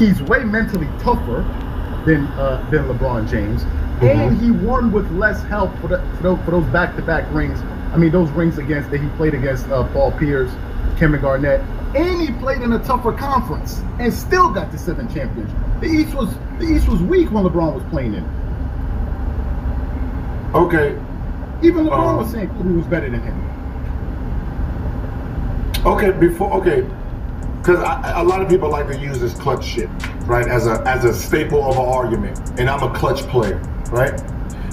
He's way mentally tougher than uh, than LeBron James, mm-hmm. and he won with less help for, the, for, those, for those back-to-back rings. I mean, those rings against that he played against uh, Paul Pierce, Kevin Garnett, and he played in a tougher conference and still got the seven championships. The East was the East was weak when LeBron was playing in. Okay. Even LeBron um, was saying Kobe was better than him. Okay, before okay, because a lot of people like to use this clutch shit, right, as a as a staple of an argument, and I'm a clutch player, right?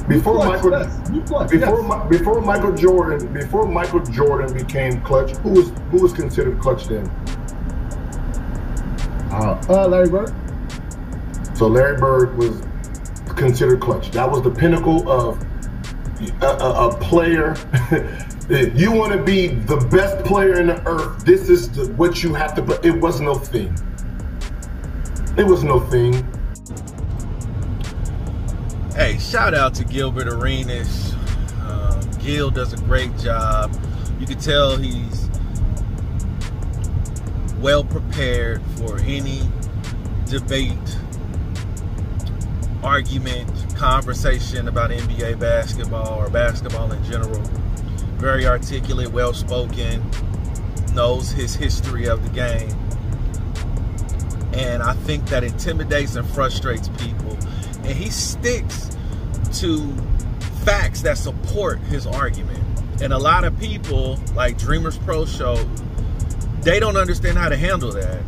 Before clutch, Michael, yes. clutch, before yes. before Michael Jordan, before Michael Jordan became clutch, who was who was considered clutch then? Uh, uh, Larry Bird. So Larry Bird was considered clutch. That was the pinnacle of a, a, a player. if you want to be the best player in the earth, this is the, what you have to. But it was no thing. It was no thing. Hey, shout out to Gilbert Arenas. Uh, Gil does a great job. You can tell he's well prepared for any debate, argument, conversation about NBA basketball or basketball in general. Very articulate, well spoken, knows his history of the game. And I think that intimidates and frustrates people. And he sticks to facts that support his argument. And a lot of people, like Dreamers Pro Show, they don't understand how to handle that.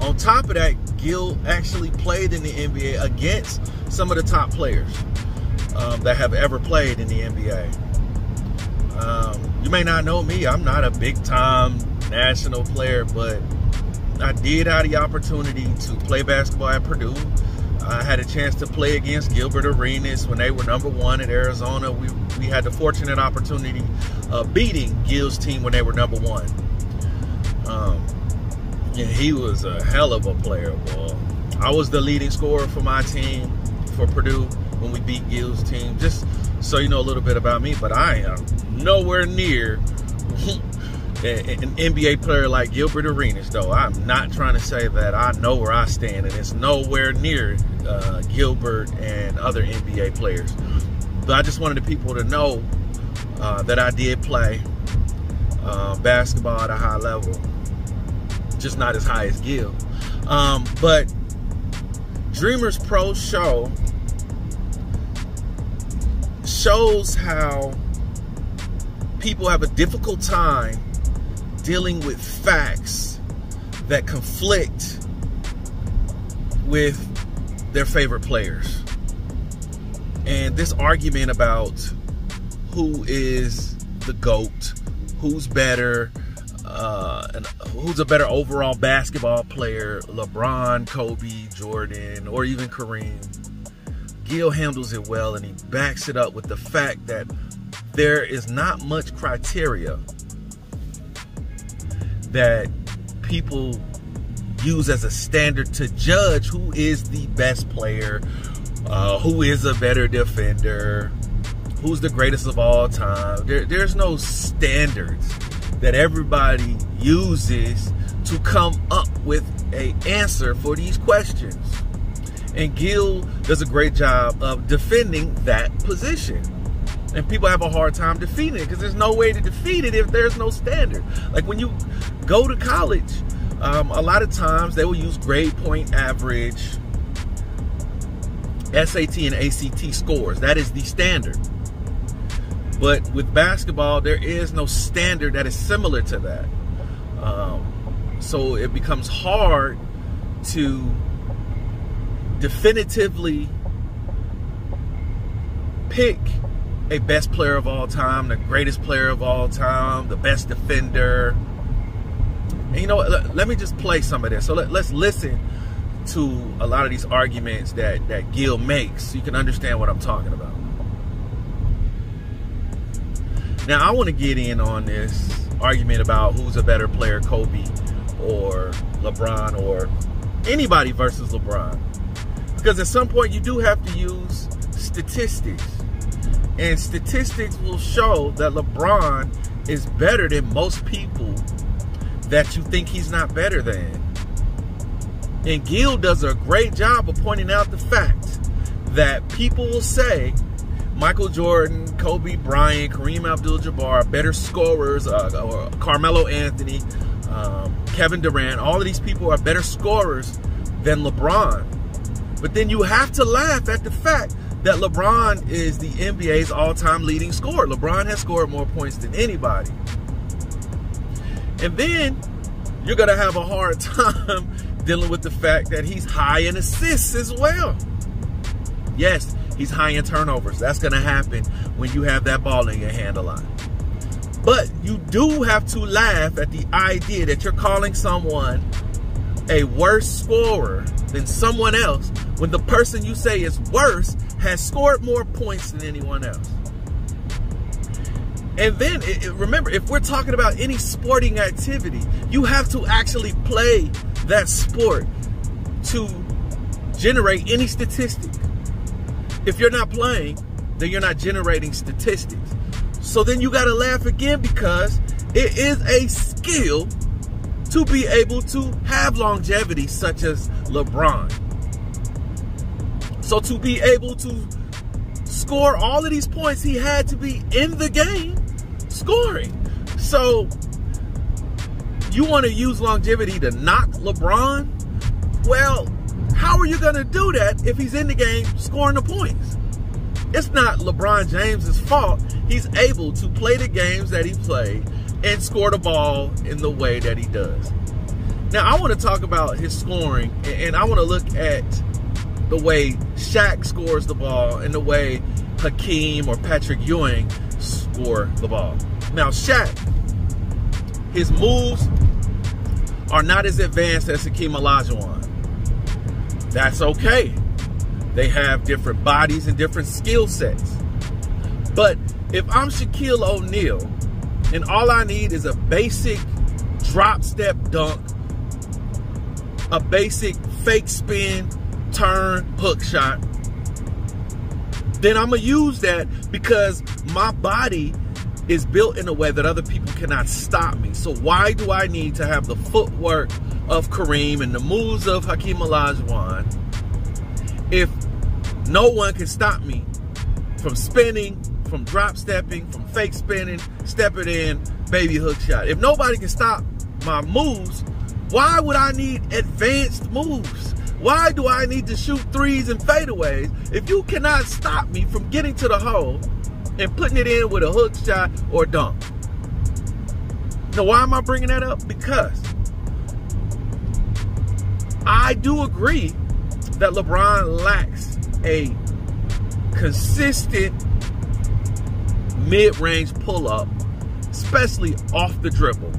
On top of that, Gil actually played in the NBA against some of the top players um, that have ever played in the NBA. You may not know me, I'm not a big time national player, but I did have the opportunity to play basketball at Purdue. I had a chance to play against Gilbert Arenas when they were number one in Arizona. We, we had the fortunate opportunity of beating Gil's team when they were number one. Um, yeah, he was a hell of a player. I was the leading scorer for my team for Purdue when we beat Gil's team. Just so you know a little bit about me, but I am nowhere near an NBA player like Gilbert Arenas, though. I'm not trying to say that I know where I stand, and it's nowhere near uh, Gilbert and other NBA players. But I just wanted the people to know uh, that I did play uh, basketball at a high level, just not as high as Gil. Um, but Dreamers Pro Show shows how people have a difficult time dealing with facts that conflict with their favorite players. And this argument about who is the GOAT, who's better, uh, and who's a better overall basketball player, LeBron, Kobe, Jordan, or even Kareem. Gil handles it well and he backs it up with the fact that there is not much criteria that people use as a standard to judge who is the best player, uh, who is a better defender, who's the greatest of all time. There, there's no standards that everybody uses to come up with a answer for these questions. And Gil does a great job of defending that position. And people have a hard time defeating it because there's no way to defeat it if there's no standard. Like when you go to college, um, a lot of times they will use grade point average, SAT and ACT scores. That is the standard. But with basketball, there is no standard that is similar to that. Um, so it becomes hard to definitively pick a best player of all time, the greatest player of all time, the best defender. And you know let me just play some of this. So let, let's listen to a lot of these arguments that, that Gil makes so you can understand what I'm talking about. Now, I want to get in on this argument about who's a better player, Kobe or LeBron or anybody versus LeBron. Because at some point you do have to use statistics. And statistics will show that LeBron is better than most people that you think he's not better than. And Gil does a great job of pointing out the fact that people will say Michael Jordan, Kobe Bryant, Kareem Abdul-Jabbar better scorers, uh, Carmelo Anthony, um, Kevin Durant. All of these people are better scorers than LeBron. But then you have to laugh at the fact that LeBron is the NBA's all-time leading scorer. LeBron has scored more points than anybody. And then you're going to have a hard time dealing with the fact that he's high in assists as well. Yes, he's high in turnovers. That's going to happen when you have that ball in your hand a lot. But you do have to laugh at the idea that you're calling someone a worse scorer than someone else when the person you say is worse has scored more points than anyone else. And then it, it, remember, if we're talking about any sporting activity, you have to actually play that sport to generate any statistic. If you're not playing, then you're not generating statistics. So then you got to laugh again because it is a skill to be able to have longevity such as LeBron. So to be able to score all of these points, he had to be in the game scoring. So you want to use longevity to knock LeBron? Well, how are you going to do that if he's in the game scoring the points? It's not LeBron James's fault. He's able to play the games that he played and score the ball in the way that he does. Now, I want to talk about his scoring, and I want to look at the way Shaq scores the ball and the way Hakeem or Patrick Ewing score the ball. Now, Shaq, his moves are not as advanced as Hakeem Olajuwon. That's okay. They have different bodies and different skill sets. But if I'm Shaquille O'Neal and all I need is a basic drop step dunk, a basic fake spin, turn, hook shot, then I'm going to use that because my body is built in a way that other people cannot stop me. So why do I need to have the footwork of Kareem and the moves of Hakeem Olajuwon if no one can stop me from spinning, from drop stepping, from fake spinning, stepping in, baby hook shot. If nobody can stop my moves, why would I need advanced moves? Why do I need to shoot threes and fadeaways if you cannot stop me from getting to the hole and putting it in with a hook shot or dunk? Now, why am I bringing that up? Because I do agree that LeBron lacks a consistent mid-range pull-up, especially off the dribble.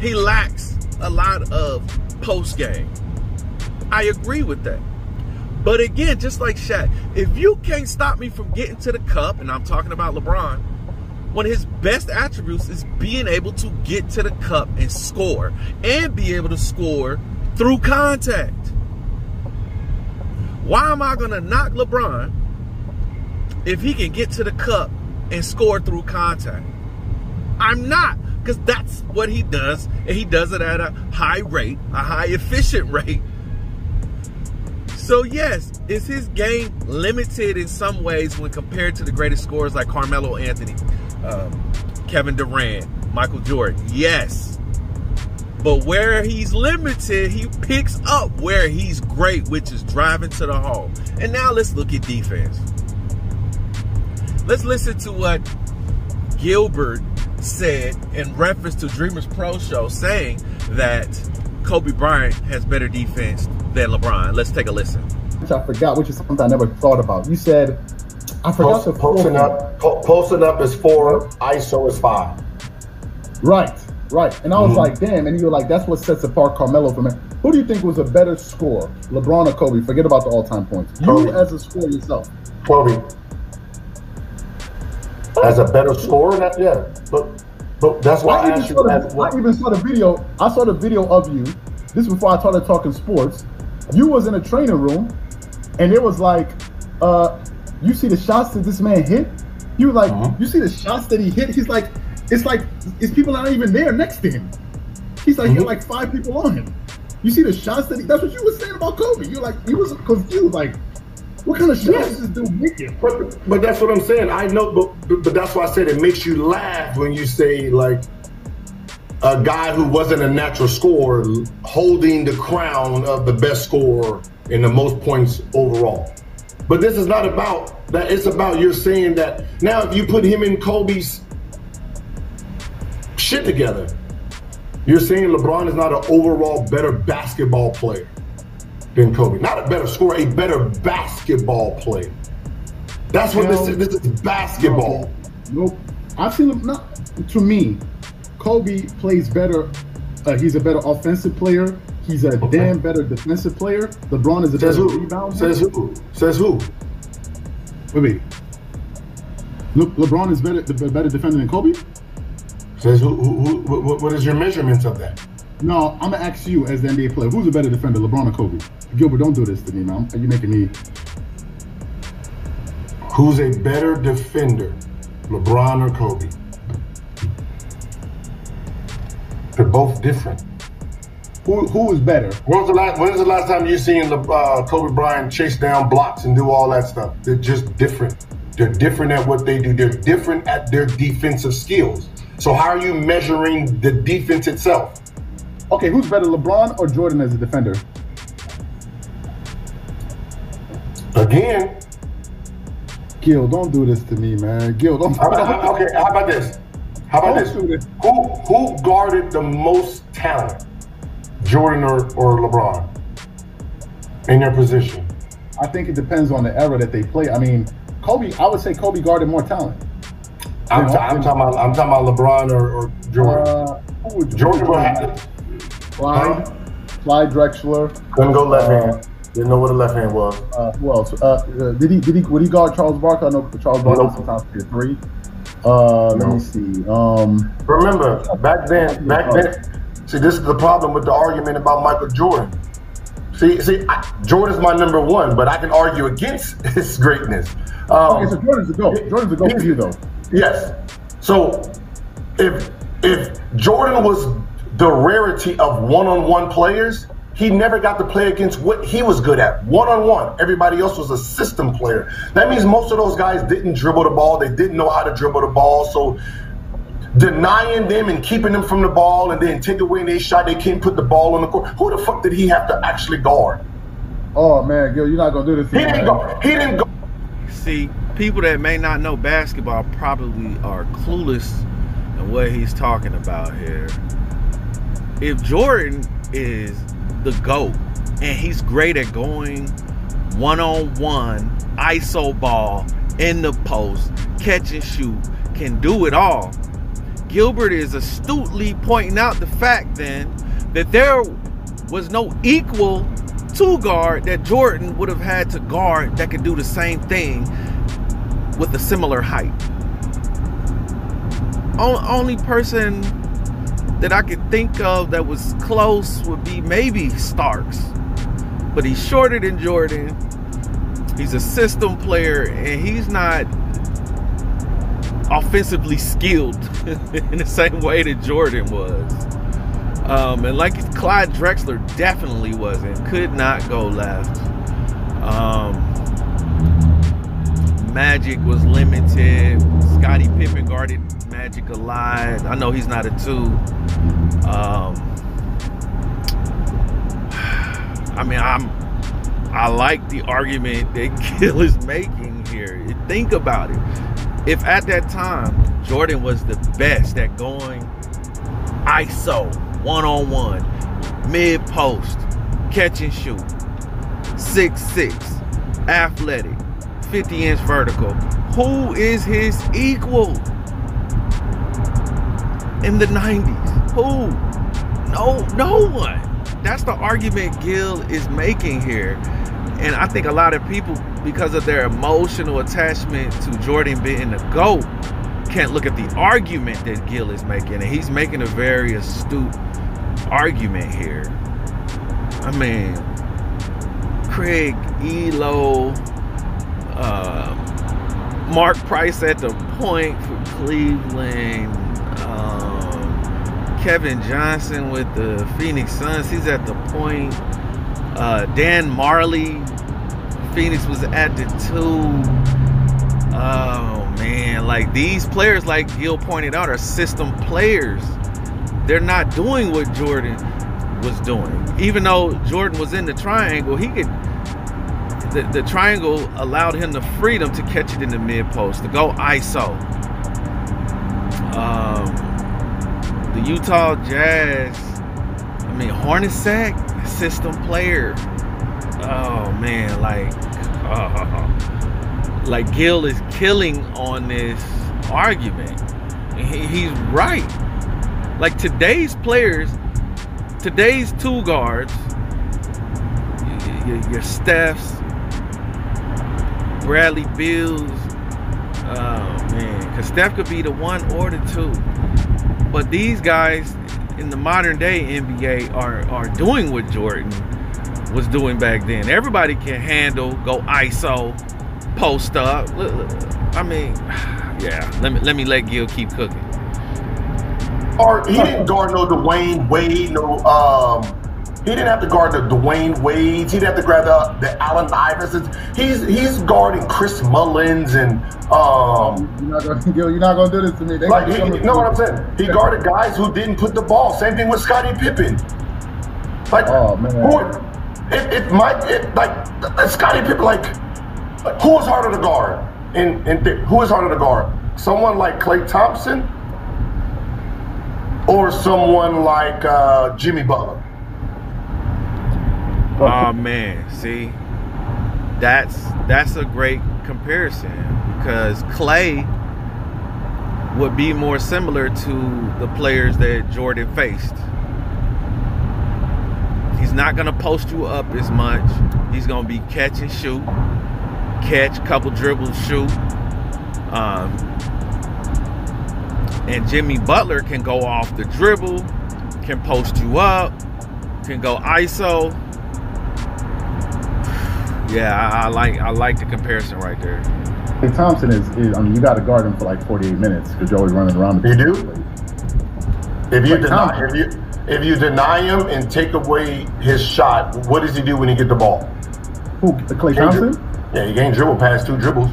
He lacks a lot of post game. I agree with that. But again, just like Shaq, if you can't stop me from getting to the cup, and I'm talking about LeBron, one of his best attributes is being able to get to the cup and score, and be able to score through contact. Why am I going to knock LeBron if he can get to the cup and score through contact? I'm not, because that's what he does, and he does it at a high rate, a high efficient rate. So yes, is his game limited in some ways when compared to the greatest scorers like Carmelo Anthony, um, Kevin Durant, Michael Jordan? Yes. But where he's limited, he picks up where he's great, which is driving to the hole. And now let's look at defense. Let's listen to what Gilbert said in reference to Dreamers Pro Show, saying that Kobe Bryant has better defense than LeBron. Let's take a listen. Which I forgot, which is something I never thought about. You said, I forgot Post, the posting up. Po posting up is four. ISO is five. Right, right. And I was mm -hmm. like, damn. And you were like, that's what sets apart Carmelo from it. Who do you think was a better scorer, LeBron or Kobe? Forget about the all-time points. Kobe. You as a scorer yourself. Kobe. As a better scorer, that, yeah. But but that's why I, I, even, saw the, I even saw the video. I saw the video of you this is before I started talking sports. You was in a training room, and it was like, uh, you see the shots that this man hit. You like, uh-huh. you see the shots that he hit. He's like, it's like it's people are not even there next to him. He's like, mm-hmm. like five people on him. You see the shots that he, that's what you were saying about Kobe. You're like, you was confused, like, what kind of shots yes. is this dude making? But, but that's what I'm saying. I know, but, but that's why I said it makes you laugh when you say, like, a guy who wasn't a natural scorer holding the crown of the best scorer in the most points overall. But this is not about that. It's about you're saying that now if you put him in Kobe's shit together, you're saying LeBron is not an overall better basketball player than Kobe. Not a better scorer, a better basketball player. That's what this is. This is basketball. Nope. I've seen him. Not to me. Kobe plays better. Uh, he's a better offensive player. He's a okay. damn better defensive player. LeBron is a Says better who? rebounder. Says who? Says who? Wait, wait. Le- LeBron is better, better defender than Kobe. Says who? who, who what, what is your measurements of that? No, I'm gonna ask you as the NBA player, who's a better defender, LeBron or Kobe? Gilbert, don't do this to me, man. Are you making me? Who's a better defender, LeBron or Kobe? They're both different. Who who is better? When was the last When was the last time you seen uh, Kobe Bryant chase down blocks and do all that stuff? They're just different. They're different at what they do. They're different at their defensive skills. So how are you measuring the defense itself? Okay, who's better, LeBron or Jordan as a defender? Again. Gil, don't do this to me, man. Gil, don't. How about, okay, how about this? How about this? Who who guarded the most talent, Jordan or, or LeBron, in their position? I think it depends on the era that they play. I mean, Kobe. I would say Kobe guarded more talent. I'm, t- I'm talking about I'm talking about LeBron or, or Jordan. Uh, would, Jordan would have Clyde, huh? Clyde Drexler. Couldn't go left uh, hand. Didn't know what the left hand was. Uh, who else? Uh, uh, did he did he would he guard Charles Barkley? I know Charles Barkley nope. sometimes played three. Uh, let me see. Um, Remember, back then, back then. See, this is the problem with the argument about Michael Jordan. See, see, I, Jordan's my number one, but I can argue against his greatness. Um, okay, so Jordan's the goat. Jordan's the goat for you, though. Yes. So, if if Jordan was the rarity of one-on-one players, he never got to play against what he was good at, one on one. Everybody else was a system player. That means most of those guys didn't dribble the ball. They didn't know how to dribble the ball. So denying them and keeping them from the ball and then take away their shot, they can't put the ball on the court. Who the fuck did he have to actually guard? Oh man, Gil, you're not gonna do this. He didn't go. He didn't go. See, people that may not know basketball probably are clueless in what he's talking about here. If Jordan is the GOAT. And he's great at going one on one, ISO ball, in the post, catch and shoot, can do it all. Gilbert is astutely pointing out the fact then that there was no equal two guard that Jordan would have had to guard that could do the same thing with a similar height. Only person that I could think of that was close would be maybe Starks. But he's shorter than Jordan. He's a system player and he's not offensively skilled in the same way that Jordan was. Um, and like Clyde Drexler definitely wasn't, could not go left. Um, Magic was limited. Scottie Pippen guarded Magic alive. I know he's not a two. Um, I mean, I'm. I like the argument that Gil is making here. Think about it. If at that time Jordan was the best at going ISO, one on one, mid post, catch and shoot, six six, athletic, 50 inch vertical, who is his equal? in the 90s? Who? No, no one. That's the argument Gil is making here. And I think a lot of people, because of their emotional attachment to Jordan being the GOAT, can't look at the argument that Gil is making. And he's making a very astute argument here. I mean, Craig Ehlo, uh, Mark Price at the point for Cleveland, Kevin Johnson with the Phoenix Suns. He's at the point. Uh, Dan Majerle. Phoenix was at the two. Oh man, like these players, like Gil pointed out, are system players. They're not doing what Jordan was doing. Even though Jordan was in the triangle, he could the, the triangle allowed him the freedom to catch it in the mid post, to go ISO. Um, the Utah Jazz, I mean, Hornacek, system player. Oh man, like, uh, like Gil is killing on this argument. He, he's right. Like today's players, today's two guards, your, your Stephs, Bradley Beals. Oh man, because Steph could be the one or the two. But these guys in the modern day NBA are are doing what Jordan was doing back then. Everybody can handle, go ISO, post up. I mean, yeah. Let me let me let Gil keep cooking. Or he didn't guard no Dwyane Wade, no um he didn't have to guard the Dwyane Wades. He didn't have to grab the, the Allen Iversons. He's he's guarding Chris Mullins and um. You're not gonna, you're not gonna do this to me. They like, he, you know what I'm saying? He guarded guys who didn't put the ball. Same thing with Scottie Pippen. Like, oh man, who, it, it might it like Scottie Pippen. Like, who is harder to guard? And and who is harder to guard? Someone like Klay Thompson or someone like uh, Jimmy Butler? Oh man, see, that's that's a great comparison because Klay would be more similar to the players that Jordan faced. He's not gonna post you up as much. He's gonna be catch and shoot, catch, couple dribbles, shoot. Um, and Jimmy Butler can go off the dribble, can post you up, can go ISO yeah, I, I, like I like the comparison right there. Hey, Thompson is, is I mean, you got to guard him for like 48 minutes because you're always running around. The you do. If you deny, if you if you deny him and take away his shot, what does he do when he get the ball? Who? Klay Thompson? yeah, he can't dribble past two dribbles.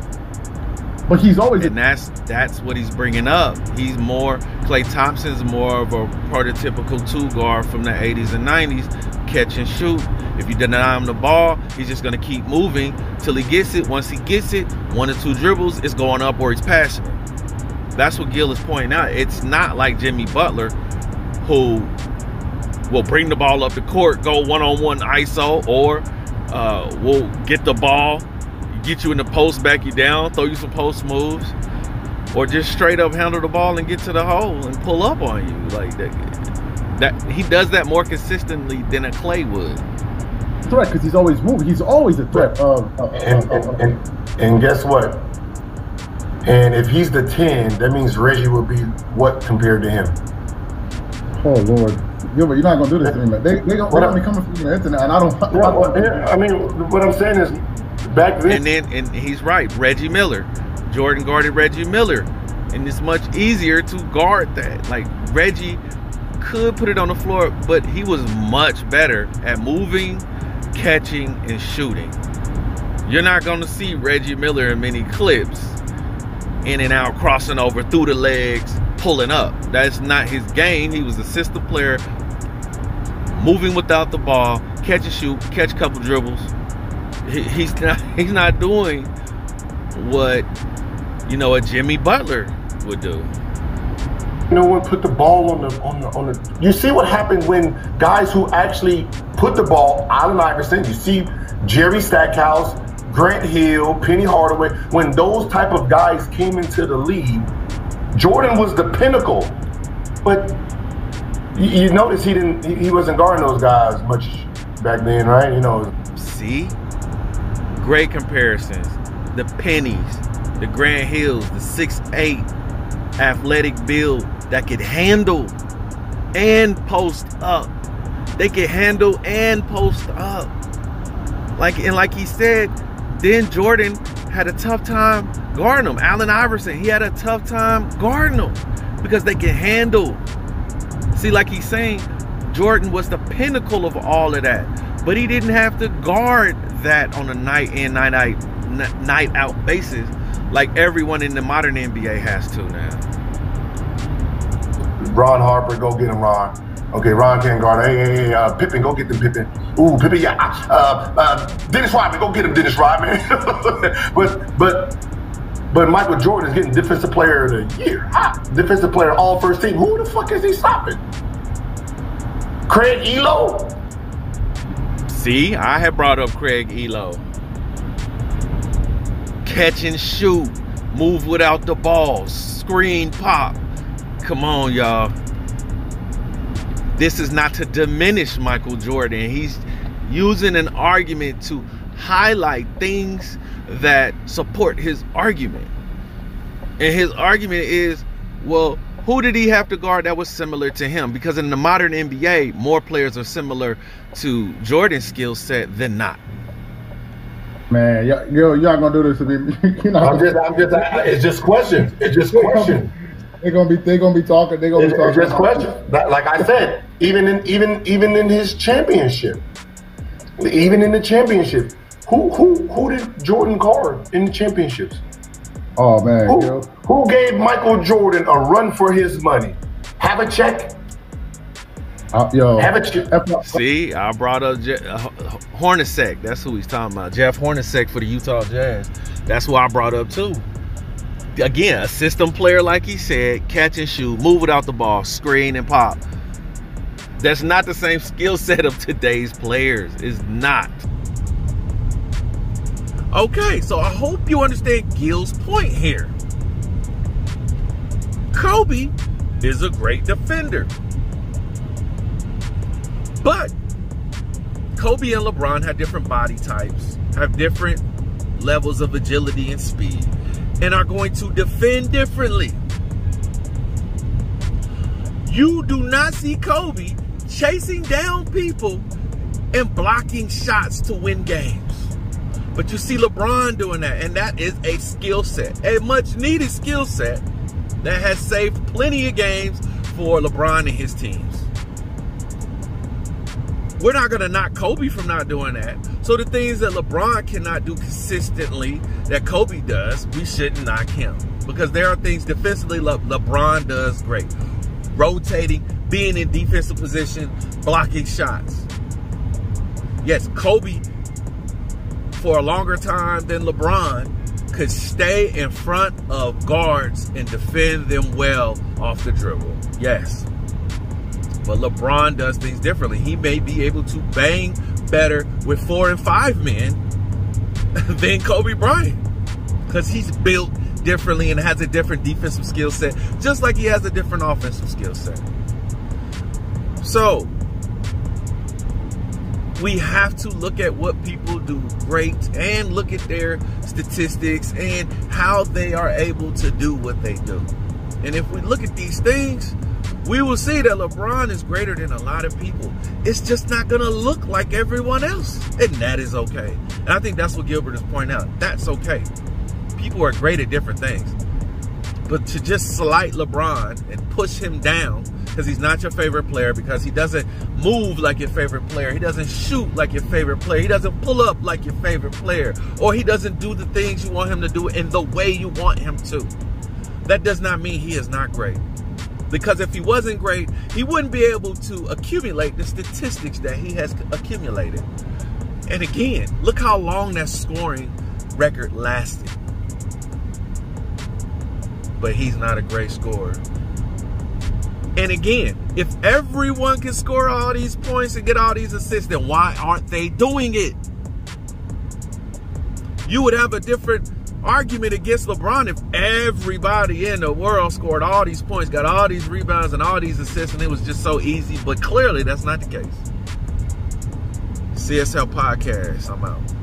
But he's always and that's that's what he's bringing up. He's more Klay Thompson's more of a prototypical two guard from the 80s and 90s, catch and shoot if you deny him the ball, he's just gonna keep moving till he gets it. Once he gets it, one or two dribbles, it's going up or he's passing. That's what Gil is pointing out. It's not like Jimmy Butler, who will bring the ball up the court, go one-on-one ISO, or uh, will get the ball, get you in the post, back you down, throw you some post moves, or just straight up handle the ball and get to the hole and pull up on you. Like that, that he does that more consistently than a Klay would threat because he's always moving. He's always a threat. Of, of, and, and, and, and, guess what? And if he's the 10, that means Reggie will be what compared to him? Oh, Lord. Gilbert, you're not going to do this to me, man. They, they, they going to be coming from the internet, and I don't. Well, well, yeah, I mean, what I'm saying is back then. And then, and he's right, Reggie Miller. Jordan guarded Reggie Miller. And it's much easier to guard that. Like, Reggie could put it on the floor, but he was much better at moving catching and shooting. You're not going to see Reggie Miller in many clips in and out, crossing over through the legs, pulling up. That's not his game. He was a system player, moving without the ball, catch and shoot, catch a couple dribbles. He, he's not he's not doing what you know a Jimmy Butler would do. No one put the ball on the on the on the. You see what happened when guys who actually put the ball, Allen Iverson. You see Jerry Stackhouse, Grant Hill, Penny Hardaway. When those type of guys came into the league, Jordan was the pinnacle. But you, you notice he didn't. He wasn't guarding those guys much back then, right? You know. See, great comparisons. The pennies, the Grant Hills, the six eight athletic build that could handle and post up. They could handle and post up. Like and like he said, then Jordan had a tough time guarding them. Allen Iverson, he had a tough time guarding them because they can handle. See, like he's saying, Jordan was the pinnacle of all of that. But he didn't have to guard that on a night in, night out, night out basis like everyone in the modern NBA has to now. Ron Harper, go get him, Ron. Okay, Ron can't guard. Hey, hey, hey, uh, Pippen, go get them, Pippen. Ooh, Pippen, yeah. Uh, uh, Dennis Rodman, go get him, Dennis Rodman. but, but, but Michael Jordan is getting Defensive Player of the Year. Ah, defensive Player All First Team. Who the fuck is he stopping? Craig Ehlo? See, I had brought up Craig Ehlo. Catch and shoot, move without the ball, screen pop. Come on, y'all. This is not to diminish Michael Jordan. He's using an argument to highlight things that support his argument. And his argument is, well, who did he have to guard that was similar to him? Because in the modern NBA, more players are similar to Jordan's skill set than not. Man, yo, yo, y'all gonna do this to me? you know, I'm just, I'm just, it's just questions. It's just questions. They're gonna be, they're gonna be talking. They're gonna it's, be talking. It's just questions. Like I said, even in even even in his championship, even in the championship, who who who did Jordan guard in the championships? Oh man, who, who gave Michael Jordan a run for his money? Have a check. Uh, yo, have a check. See, I brought up Je- uh, Hornacek. That's who he's talking about. Jeff Hornacek for the Utah Jazz. That's who I brought up too again, a system player, like he said, catch and shoot, move without the ball, screen and pop. That's not the same skill set of today's players. Is not. Okay, so I hope you understand Gil's point here. Kobe is a great defender. But Kobe and LeBron have different body types, have different levels of agility and speed and are going to defend differently. You do not see Kobe chasing down people and blocking shots to win games. But you see LeBron doing that, and that is a skill set, a much needed skill set that has saved plenty of games for LeBron and his teams. We're not going to knock Kobe from not doing that. So the things that LeBron cannot do consistently that Kobe does, we shouldn't knock him. Because there are things defensively Le LeBron does great. Rotating, being in defensive position, blocking shots. Yes, Kobe, for a longer time than LeBron, could stay in front of guards and defend them well off the dribble. Yes. But LeBron does things differently. He may be able to bang better with four and five men than Kobe Bryant because he's built differently and has a different defensive skill set, just like he has a different offensive skill set. So, we have to look at what people do great and look at their statistics and how they are able to do what they do. And if we look at these things, we will see that LeBron is greater than a lot of people. It's just not going to look like everyone else. And that is okay. And I think that's what Gilbert is pointing out. That's okay. People are great at different things. But to just slight LeBron and push him down because he's not your favorite player, because he doesn't move like your favorite player, he doesn't shoot like your favorite player, he doesn't pull up like your favorite player, or he doesn't do the things you want him to do in the way you want him to. That does not mean he is not great. Because if he wasn't great, he wouldn't be able to accumulate the statistics that he has accumulated. And again, look how long that scoring record lasted. But he's not a great scorer. And again, if everyone can score all these points and get all these assists, then why aren't they doing it? You would have a different argument against LeBron if everybody in the world scored all these points, got all these rebounds and all these assists, and it was just so easy. But clearly, that's not the case. CSL Podcast, I'm out.